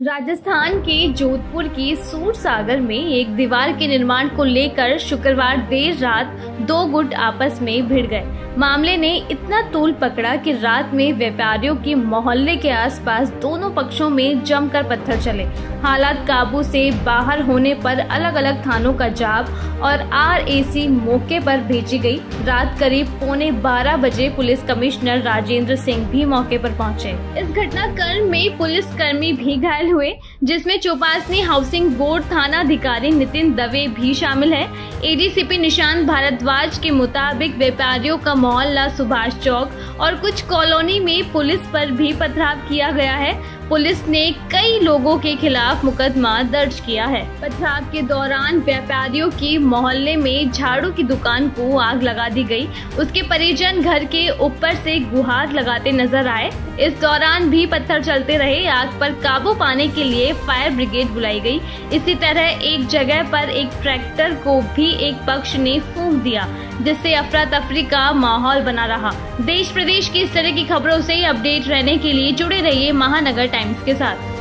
राजस्थान के जोधपुर की सूर सागर में एक दीवार के निर्माण को लेकर शुक्रवार देर रात दो गुट आपस में भिड़ गए। मामले ने इतना तूल पकड़ा कि रात में व्यापारियों की मोहल्ले के आसपास दोनों पक्षों में जमकर पत्थर चले। हालात काबू से बाहर होने पर अलग अलग थानों का जाप और आरएसी मौके पर भेजी गई। रात करीब पौने 12 बजे पुलिस कमिश्नर राजेंद्र सिंह भी मौके पर पहुँचे। इस घटनाक्रम में पुलिस कर्मी भी घायल हुए, जिसमें चौपासनी हाउसिंग बोर्ड थाना अधिकारी नितिन दवे भी शामिल है। एडीसीपी निशांत भारद्वाज के मुताबिक व्यापारियों का मोहल्ला सुभाष चौक और कुछ कॉलोनी में पुलिस पर भी पथराव किया गया है। पुलिस ने कई लोगों के खिलाफ मुकदमा दर्ज किया है। पथराव के दौरान व्यापारियों की मोहल्ले में झाड़ू की दुकान को आग लगा दी गई। उसके परिजन घर के ऊपर से गुहार लगाते नज़र आए। इस दौरान भी पत्थर चलते रहे। आग पर काबू पाने के लिए फायर ब्रिगेड बुलाई गई। इसी तरह एक जगह पर एक ट्रैक्टर को भी एक पक्ष ने फूंक दिया, जिससे अफरा तफरी का माहौल बना रहा। देश प्रदेश की इस तरह की खबरों से अपडेट रहने के लिए जुड़े रहिए महानगर टाइम्स के साथ।